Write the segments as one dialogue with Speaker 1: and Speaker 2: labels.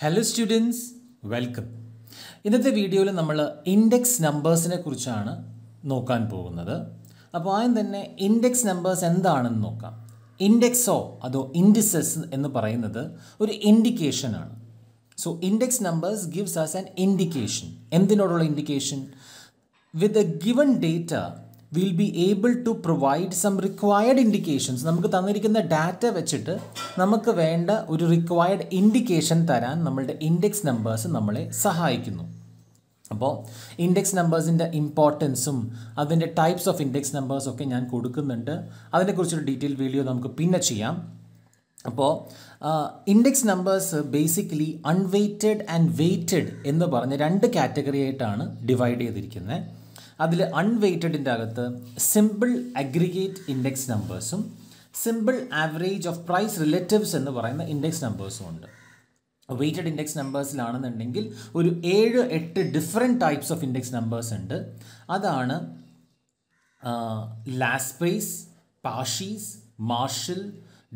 Speaker 1: Hello students welcome ഇന്നത്തെ വീഡിയോയിൽ നമ്മൾ ഇൻഡെക്സ് നമ്പേഴ്സിനെ കുറിച്ചാണ് നോക്കാൻ പോകുന്നത്. അപ്പോൾ ആദ്യം തന്നെ ഇൻഡെക്സ് നമ്പേഴ്സ് എന്താണെന്ന് നോക്കാം. ഇൻഡെക്സോ അതോ ഇൻഡിസസ് എന്ന് പറയുന്നത് ഒരു ഇൻഡിക്കേഷനാണ് so index numbers gives us an indication എന്തിനോടുള്ള indication with a given data will be able to provide some required indications നമുക്ക് തന്നിരിക്കുന്ന ഡാറ്റ വെച്ചിട്ട് നമുക്ക് വേണ്ട ഒരു റിക്വയർഡ് ഇൻഡിക്കേഷൻ തരാൻ നമ്മളുടെ ഇൻഡെക്സ് നമ്പേഴ്സ് നമ്മളെ സഹായിക്കുന്നു. അപ്പോൾ ഇൻഡെക്സ് നമ്പേഴ്സിന്റെ ഇമ്പോർട്ടൻസും അതിന്റെ ടൈപ്സ് ഓഫ് ഇൻഡെക്സ് നമ്പേഴ്സൊക്കെ ഞാൻ കൊടുക്കുന്നുണ്ട്. അതിനെക്കുറിച്ചൊരു ഡീറ്റെയിൽ വീഡിയോ നമുക്ക് പിന്നെ ചെയ്യാം. അപ്പോൾ index numbers basically unweighted and weighted എന്ന് പറഞ്ഞ് രണ്ട് കാറ്റഗറി ആയിട്ടാണ് ഡിവൈഡ് ചെയ്തിരിക്കുന്നത് അതിൽ അൺവെയ്റ്റഡിന്റെ അകത്ത് simple aggregate index നമ്പേഴ്സും simple average of price relatives എന്ന് പറയുന്ന ഇൻഡെക്സ് നമ്പേഴ്സും ഉണ്ട്. വെയ്റ്റഡ് ഇൻഡെക്സ് നമ്പേഴ്സിലാണെന്നുണ്ടെങ്കിൽ ഒരു ഏഴ് എട്ട് different types of index numbers ഉണ്ട്. അതാണ് Laspeyres Paasche's Marshall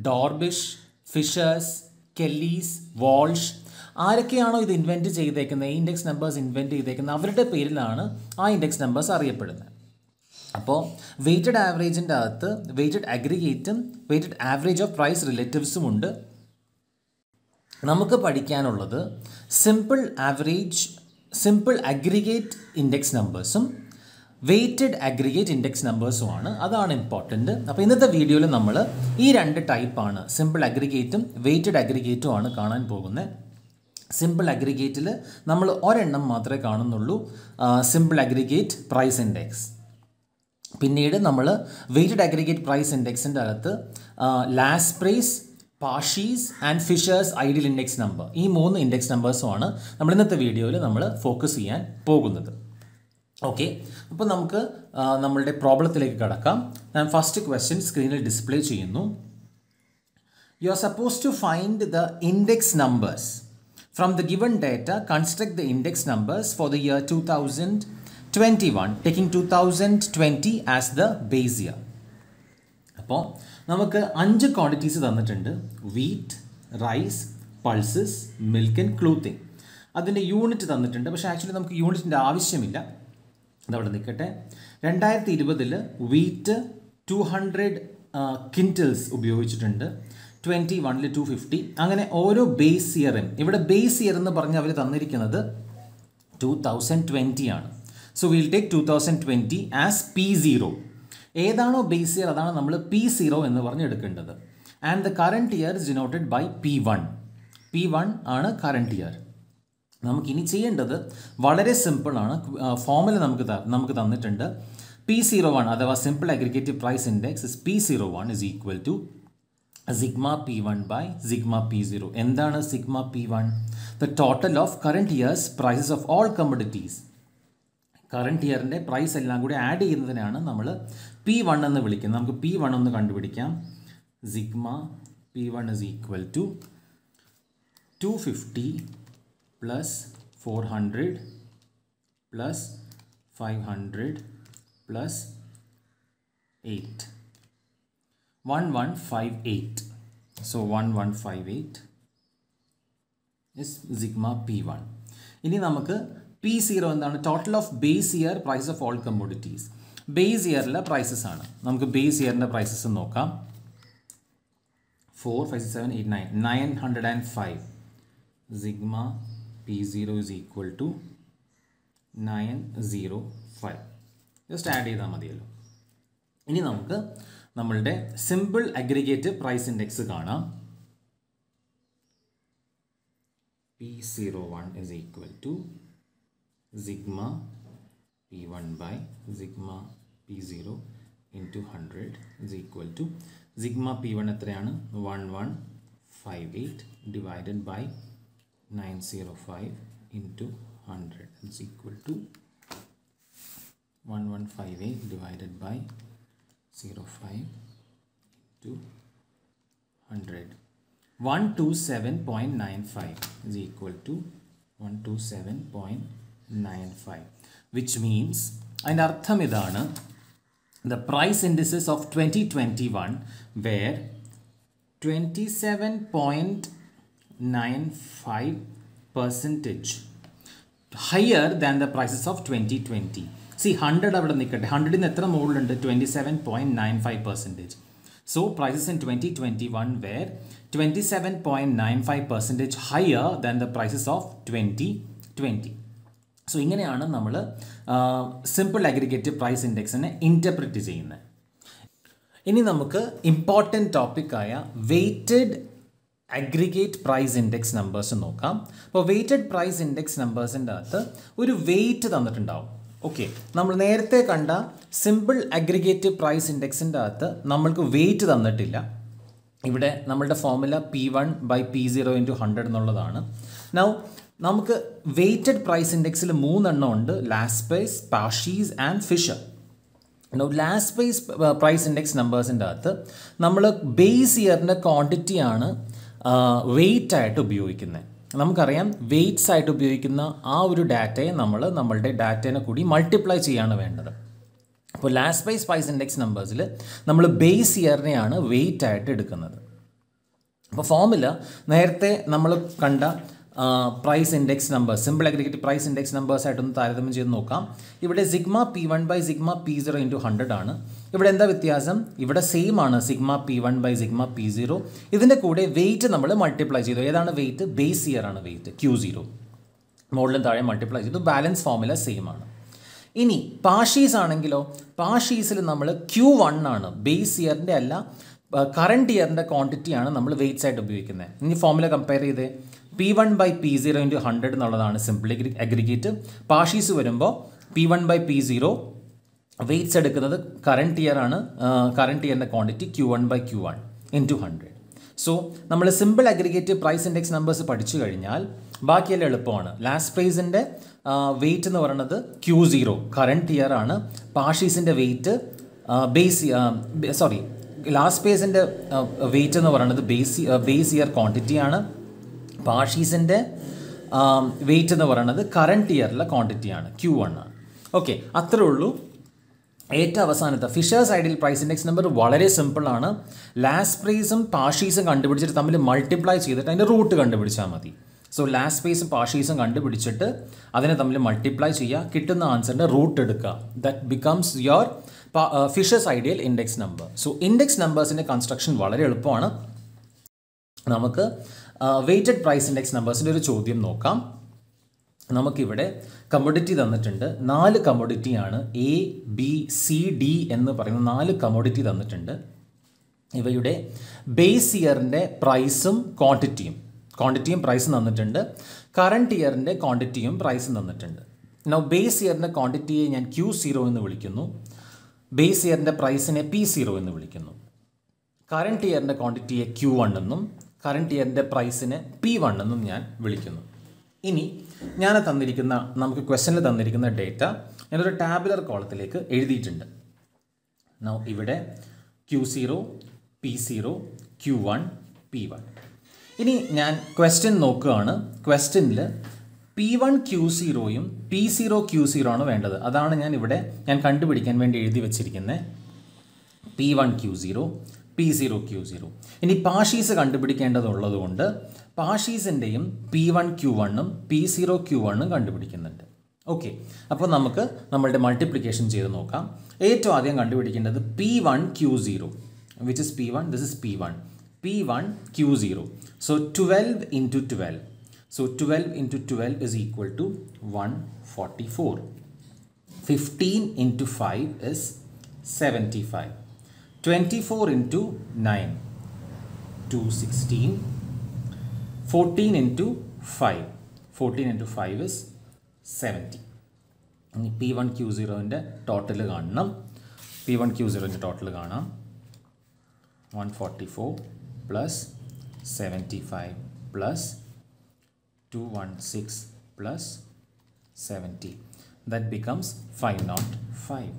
Speaker 1: Drobisch Fisher's Kelly's Walsh ആരൊക്കെയാണോ ഇത് ഇൻവെന്റ് ചെയ്തേക്കുന്നത്? ഈ ഇൻഡെക്സ് നമ്പേഴ്സ് ഇൻവെന്റ് ചെയ്തേക്കുന്നത്. അവരുടെ പേരിലാണ് ആ ഇൻഡെക്സ് നമ്പേഴ്സ് അറിയപ്പെടുന്നത്. അപ്പോൾ വെയ്റ്റഡ് ആവറേജിന്റെ അകത്ത് വെയ്റ്റഡ് അഗ്രിഗേറ്റും വെയ്റ്റഡ് ആവറേജ് ഓഫ് പ്രൈസ് റിലേറ്റീവ്സും ഉണ്ട്. നമുക്ക് പഠിക്കാനുള്ളത് simple average simple aggregate index നമ്പേഴ്സും weighted aggregate index നമ്പേഴ്സുമാണ് അതാണ് ഇമ്പോർട്ടന്റ് അപ്പോൾ ഇന്നത്തെ വീഡിയോയിൽ നമ്മൾ ഈ രണ്ട് ടൈപ്പാണ് സിമ്പിൾ അഗ്രിഗേറ്റും വെയ്റ്റഡ് അഗ്രിഗേറ്റും ആണ് കാണാൻ പോകുന്നത്. സിമ്പിൾ അഗ്രിഗേറ്റിൽ നമ്മൾ ഒരെണ്ണം മാത്രമേ കാണുന്നുള്ളൂ. സിമ്പിൾ അഗ്രിഗേറ്റ് പ്രൈസ് ഇൻഡെക്സ് പിന്നീട് നമ്മൾ വെയ്റ്റഡ് അഗ്രിഗേറ്റ് പ്രൈസ് ഇൻഡെക്സിന്റെ അകത്ത് Laspeyres Paasche's and Fisher's ideal index number ഈ മൂന്ന് ഇൻഡെക്സ് നമ്പേഴ്സുമാണ് നമ്മൾ ഇന്നത്തെ വീഡിയോയിൽ നമ്മൾ ഫോക്കസ് ചെയ്യാൻ പോകുന്നത്. ഓക്കെ അപ്പോൾ നമുക്ക് നമ്മളുടെ പ്രോബ്ലത്തിലേക്ക് കടക്കാം. ഞാൻ ഫസ്റ്റ് ക്വസ്റ്റ്യൻ സ്ക്രീനിൽ ഡിസ്പ്ലേ ചെയ്യുന്നു. You are suppose to find the index numbers the index numbers for the year two thousand twenty one taking two thousand twenty as the base year അപ്പോൾ നമുക്ക് അഞ്ച് ക്വാണ്ടിറ്റീസ് തന്നിട്ടുണ്ട്. Wheat rice pulses milk and clothing അതിന്റെ unit തന്നിട്ടുണ്ട്. പക്ഷേ actually നമുക്ക് യൂണിറ്റിന്റെ ആവശ്യമില്ല. അതവിടെ നിൽക്കട്ടെ. രണ്ടായിരത്തി ഇരുപതിൽ വീറ്റ് ടു ഹൺഡ്രഡ് കിന്റിൽസ് ഉപയോഗിച്ചിട്ടുണ്ട്. ട്വന്റി വണ്ണിൽ ടു ഫിഫ്റ്റി അങ്ങനെ ഓരോ ബേസ് ഇയറും ഇവിടെ ബേസ് ഇയർ എന്ന് പറഞ്ഞ് അവർ തന്നിരിക്കുന്നത് ടു തൗസൻഡ് ട്വന്റി ആണ്. So will take two thousand twenty as P zero ഏതാണോ ബേസ് ഇയർ അതാണ് നമ്മൾ പി സീറോ എന്ന് പറഞ്ഞ് എടുക്കേണ്ടത്. And the current year is denoted by P one P one ആണ് കറണ്ട് ഇയർ നമുക്കിനി ചെയ്യേണ്ടത് വളരെ സിമ്പിളാണ് ഫോമുല നമുക്ക് നമുക്ക് തന്നിട്ടുണ്ട്. പി സീറോ വൺ അഥവാ simple aggregative price index is P zero one is equal to sigma P one by sigma P zero എന്താണ് sigma P one the total of current years prices of all commodities current ഇയറിന്റെ price എല്ലാം കൂടി add ചെയ്യുന്നതിനാണ് നമ്മൾ P one എന്ന് വിളിക്കുന്നത്. നമുക്ക് P one ഒന്ന് കണ്ടുപിടിക്കാം. Sigma P one is equal to two fifty plus four hundred plus five hundred plus eight one one five eight so one one five eight is sigma P one ഇനി നമുക്ക് P zero എന്താണ്? Total of base year price of all commodities base ഇയറിലെ prices ആണ്. നമുക്ക് base ഇയറിന്റെ prices നോക്കാം. Four five seven eight nine nine hundred and five sigma P zero is equal to nine zero five just add ചെയ്താൽ മതിയല്ലോ. ഇനി നമുക്ക് നമ്മളുടെ simple aggregate price index കാണാം. P zero one is equal to sigma P one by sigma P zero into hundred is equal to sigma P one എത്രയാണ്? One one five eight divided by nine zero five into hundred is equal to one one five eight divided by 05 to 100 127.95 is equal to 127.95 which means in അർത്ഥം ഇതാണ് the price indices of 2021 were 27.95 percentage higher than the prices of 2020 സി hundred അവിടെ നിൽക്കട്ടെ ഹൺഡ്രഡിൽ നിന്ന് എത്ര മുകളിലുണ്ട്? Twenty seven point nine five percentage so prices in twenty twenty one were twenty seven point nine five percentage higher than the prices of twenty twenty so ഇങ്ങനെയാണ് നമ്മൾ simple aggregate price ഇൻഡെക്സിനെ interpret ചെയ്യുന്നത് ഇനി നമുക്ക് important ടോപ്പിക്കായ weighted aggregate price index numbers നോക്കാം. അപ്പോൾ weighted price index നമ്പേഴ്സിന്റെ അകത്ത് ഒരു വെയ്റ്റ് തന്നിട്ടുണ്ടാവും. ഓക്കെ നമ്മൾ നേരത്തെ കണ്ട സിമ്പിൾ അഗ്രിഗേറ്റ് പ്രൈസ് ഇൻഡെക്സിന്റെ അകത്ത് നമ്മൾക്ക് വെയിറ്റ് തന്നിട്ടില്ല. ഇവിടെ നമ്മളുടെ formula P one by P zero into hundred എന്നുള്ളതാണ്. നൗ നമുക്ക് വെയ്റ്റഡ് പ്രൈസ് ഇൻഡെക്സിൽ മൂന്നെണ്ണം ഉണ്ട്. Laspeyres Paasche's and Fisher Laspeyres index നമ്പേഴ്സിന്റെ അകത്ത് നമ്മൾ ബേസ് ഇയറിന്റെ ക്വാണ്ടിറ്റിയാണ് വെയിറ്റ് ആയിട്ട് ഉപയോഗിക്കുന്നത് നമുക്കറിയാം വെയ്റ്റ്സ് ആയിട്ട് ഉപയോഗിക്കുന്ന ആ ഒരു ഡാറ്റയെ നമ്മൾ നമ്മളുടെ ഡാറ്റേനെ കൂടി മൾട്ടിപ്ലൈ ചെയ്യാണ് വേണ്ടത്. അപ്പോൾ ലാസ്റ്റ് ബൈ പ്രൈസ് ഇൻഡെക്സ് നമ്പേഴ്സിൽ നമ്മൾ ബേസ് ഇയറിനെയാണ് വെയിറ്റ് ആയിട്ട് എടുക്കുന്നത്. അപ്പോൾ ഫോമുല നേരത്തെ നമ്മൾ കണ്ട price index number simple aggregate price index numbers ആയിട്ടൊന്ന് താരതമ്യം ചെയ്ത് നോക്കാം. ഇവിടെ sigma P one by sigma P zero into hundred ആണ്. ഇവിടെ എന്താ വ്യത്യാസം? ഇവിടെ സെയിം ആണ് sigma P one by sigma P zero ഇതിന്റെ കൂടെ വെയിറ്റ് നമ്മൾ മൾട്ടിപ്ലൈ ചെയ്തു. ഏതാണ് വെയിറ്റ് ബേസ് ഇയർ ആണ് വെയിറ്റ് ക്യൂ സീറോ മുകളിലും താഴെ മൾട്ടിപ്ലൈ ചെയ്തു. ബാലൻസ് ഫോമുല സെയിം ആണ്. ഇനി പാഷീസ് ആണെങ്കിലോ? പാഷീസിൽ നമ്മൾ ക്യൂ വൺ ആണ്. ബേസ് ഇയറിന്റെ അല്ല കറണ്ട് ഇയറിന്റെ ക്വാണ്ടിറ്റിയാണ് നമ്മൾ വെയിറ്റ്സ് ആയിട്ട് ഉപയോഗിക്കുന്നത്. ഇനി ഫോമുല കമ്പയർ ചെയ്തേ. P one by P zero into hundred എന്നുള്ളതാണ് സിമ്പിൾ അഗ്രിഗേറ്റ് പാഷീസ് വരുമ്പോൾ P one by P zero weights എടുക്കുന്നത് കറണ്ട് ഇയർ ആണ്. Current ഇയറിന്റെ quantity Q one by Q one into hundred so നമ്മൾ simple aggregate price index numbers പഠിച്ചു കഴിഞ്ഞാൽ ബാക്കിയെല്ലാം എളുപ്പമാണ്. Last പ്രൈസിന്റെ wait എന്ന് പറയുന്നത് ക്യു സീറോ കറണ്ട് ഇയർ ആണ്. പാഷീസിന്റെ വെയിറ്റ് ബേസ് സോറി ലാസ്റ്റ് പേസിന്റെ വെയിറ്റ് എന്ന് പറയുന്നത് ബേസ് ബേസ് ഇയർ ക്വാണ്ടിറ്റിയാണ് പാഷീസിന്റെ വെയിറ്റ് എന്ന് പറയുന്നത് കറണ്ട് ഇയറിലെ ക്വാണ്ടിറ്റിയാണ് ക്യൂ വൺ ആണ്. ഓക്കെ അത്രേ ഉള്ളൂ. ഏറ്റവും അവസാനത്തെ Fisher's ideal price index number വളരെ സിമ്പിളാണ് ലാസ്റ്റ് പ്രൈസും പാഷീസും കണ്ടുപിടിച്ചിട്ട് തമ്മിൽ മൾട്ടിപ്ലൈ ചെയ്തിട്ട് അതിന്റെ റൂട്ട് കണ്ടുപിടിച്ചാൽ മതി. സോ ലാസ്റ്റ് പ്രൈസും പാഷീസും കണ്ടുപിടിച്ചിട്ട് അതിനെ തമ്മിൽ മൾട്ടിപ്ലൈ ചെയ്യുക കിട്ടുന്ന ആൻസറിന്റെ റൂട്ട് എടുക്കുക. That becomes your Fisher's ideal index number so index നമ്പേഴ്സിന്റെ construction വളരെ എളുപ്പമാണ്. നമുക്ക് വെയ്റ്റഡ് പ്രൈസ് ഇൻഡെക്സ് നമ്പേഴ്സിന്റെ ഒരു ചോദ്യം നോക്കാം. നമുക്കിവിടെ കമ്മോഡിറ്റി തന്നിട്ടുണ്ട്. നാല് കമ്മോഡിറ്റിയാണ് എ ബി സി ഡി എന്ന് പറയുന്ന നാല് കമ്മോഡിറ്റി തന്നിട്ടുണ്ട്. ഇവയുടെ ബേസ് ഇയറിന്റെ പ്രൈസും ക്വാണ്ടിറ്റിയും ക്വാണ്ടിറ്റിയും പ്രൈസും തന്നിട്ടുണ്ട്. കറണ്ട് ഇയറിന്റെ ക്വാണ്ടിറ്റിയും പ്രൈസും തന്നിട്ടുണ്ട്. നൗ ബേസ് ഇയറിന്റെ ക്വാണ്ടിറ്റിയെ ഞാൻ ക്യൂ സീറോ എന്ന് വിളിക്കുന്നു. ബേസ് ഇയറിന്റെ പ്രൈസിനെ പി സീറോ എന്ന് വിളിക്കുന്നു. കറണ്ട് ഇയറിന്റെ ക്വാണ്ടിറ്റിയെ ക്യൂ വൺ എന്നും കറണ്ട് ഇയറിന്റെ പ്രൈസിനെ പി വൺ എന്നും ഞാൻ വിളിക്കുന്നു. ഇനി ഞാൻ തന്നിരിക്കുന്ന നമുക്ക് ക്വസ്റ്റനിൽ തന്നിരിക്കുന്ന ഡേറ്റ ഞാനൊരു ടാബുലർ കോളത്തിലേക്ക് എഴുതിയിട്ടുണ്ട്. ഇവിടെ Q zero P zero Q one P one ഇനി ഞാൻ ക്വസ്റ്റ്യൻ നോക്കുകയാണ്. ക്വസ്റ്റ്യനിൽ പി വൺ ക്യു സീറോയും പി സീറോ ക്യു സീറോ ആണ് വേണ്ടത്. അതാണ് ഞാൻ ഇവിടെ ഞാൻ കണ്ടുപിടിക്കാൻ വേണ്ടി എഴുതി വെച്ചിരിക്കുന്നത് P one Q zero P zero Q zero ഇനി പാഷീസ് കണ്ടുപിടിക്കേണ്ടതുള്ളതുകൊണ്ട് പാഷീസിന്റെയും പി വൺ ക്യൂ വണ്ണും പി സീറോ ക്യൂ വണ്ണും കണ്ടുപിടിക്കുന്നുണ്ട്. ഓക്കെ അപ്പോൾ നമുക്ക് നമ്മളുടെ മൾട്ടിപ്ലിക്കേഷൻ ചെയ്ത് നോക്കാം. ഏറ്റവും ആദ്യം കണ്ടുപിടിക്കേണ്ടത് P one Q zero which is P one this is P one P one Q zero so twelve into twelve so twelve into twelve is equal to one forty four fifteen into five is seventy five 24 into 9 216 14 into 5 14 into 5 is 70 ഇനി P one Q സീറോന്റെ total കാണണം. P one Q സീറോന്റെ total കാണാം. One forty four plus seventy five plus two one six plus seventy that becomes five naught five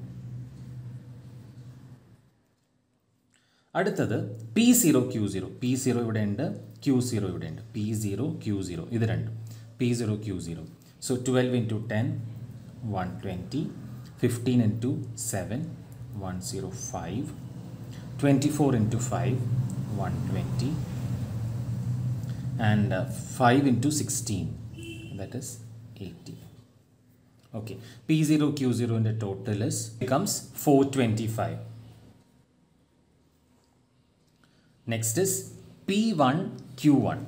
Speaker 1: അടുത്തത് P zero Q zero P zero ഇവിടെ ഉണ്ട് Q zero ഇവിടെ ഉണ്ട്. P zero Q zero ഇത് രണ്ടും. P zero Q zero so twelve into ten one twenty fifteen into seven one zero five twenty four into five one twenty and five into sixteen that is eighty okay P that is 80 okay p0 q0 in the total is becomes 425 next is p1 q1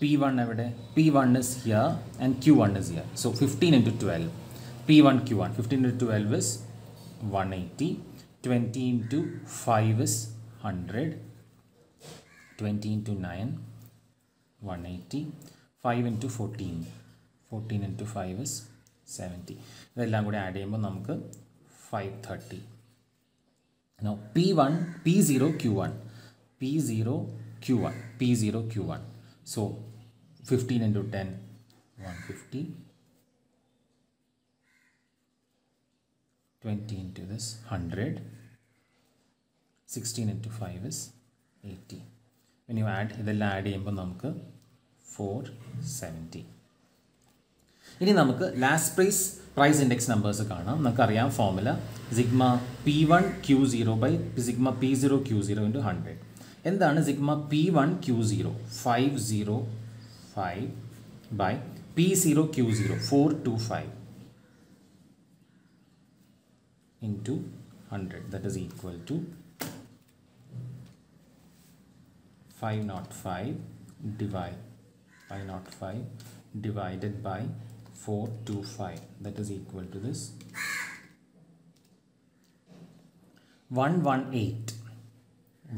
Speaker 1: p1 എവിടെ p1 is here and q1 is here so 15 into 12 p1 q1 15 into 12 is 180 20 into 5 is 100 20 into 9 180 5 into 14 14 into 5 is 70 ഇതെല്ലാം കൂടി add ചെയ്യുമ്പോൾ നമുക്ക് 530 now p1 p0 q1 p0 q1 p0 q1 so 15 into 10 150 20 into this 100 16 into 5 is 80 when you add ഇതെല്ലാം add ചെയ്യുമ്പോൾ നമുക്ക് four seventy ഇനി നമുക്ക് last price price index numbers കാണാം. നമുക്കറിയാം formula sigma P one Q zero by sigma P zero Q zero into hundred എന്താണ് sigma P one Q zero five zero five by P zero Q zero four two five into hundred that is equal to 505 divide 505 divided by 425 that is equal to this 118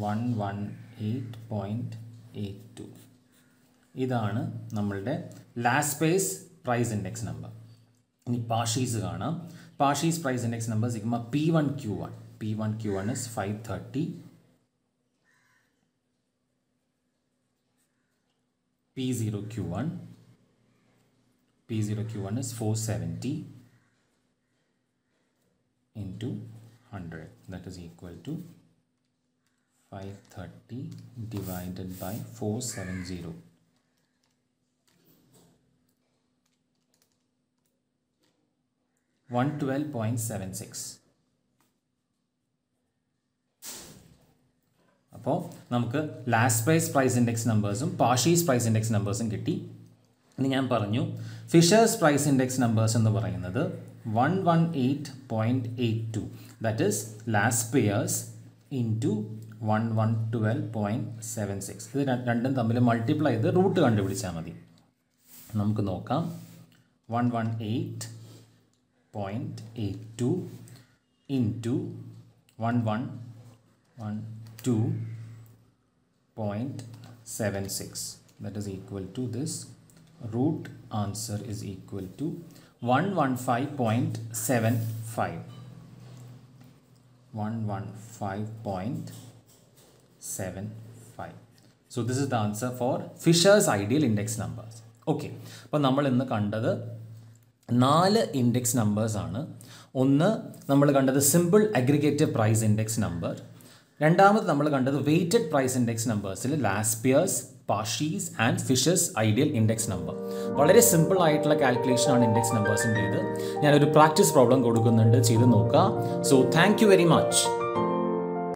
Speaker 1: 118.82 ഇതാണ് നമ്മളുടെ Laspeyres price index number ഇനി Paasche's കാണാം. Paasche's price index number sigma P one Q one P one Q one is five thirty P0 Q1 P0 Q1 is 470 into 100 that is equal to 530 divided by 470 112.76 അപ്പോൾ നമുക്ക് last price price index നമ്പേഴ്സും Paasche's price index നമ്പേഴ്സും കിട്ടി. ഇനി ഞാൻ പറഞ്ഞു fishers price index numbers എന്ന് പറയുന്നത് one one eight point eight two that is Laspeyres into one one twelve point seven six ഇത് രണ്ടും തമ്മിൽ മൾട്ടിപ്ലൈ ചെയ്ത് റൂട്ട് കണ്ടുപിടിച്ചാൽ മതി. നമുക്ക് നോക്കാം. One one eight point eight two into one one one 2.76 that is equal to this. Root answer is equal to 115.75 115.75 so this is the answer for Fisher's ideal index numbers. Okay. അപ്പോൾ നമ്മൾ ഇന്ന് കണ്ടത് നാല് index നമ്പേഴ്സാണ് ഒന്ന് നമ്മൾ കണ്ടത് simple aggregative price index number രണ്ടാമത് നമ്മൾ കണ്ടത് weighted price index നമ്പേഴ്സിൽ Laspeyres Paasche's and Fisher's ideal index number വളരെ സിമ്പിൾ ആയിട്ടുള്ള കാൽക്കുലേഷൻ ആണ് ഇൻഡെക്സ് നമ്പേഴ്സിന്റേത് ഞാനൊരു പ്രാക്ടീസ് പ്രോബ്ലം കൊടുക്കുന്നുണ്ട്. ചെയ്ത് നോക്കുക സോ താങ്ക് വെരി മച്ച്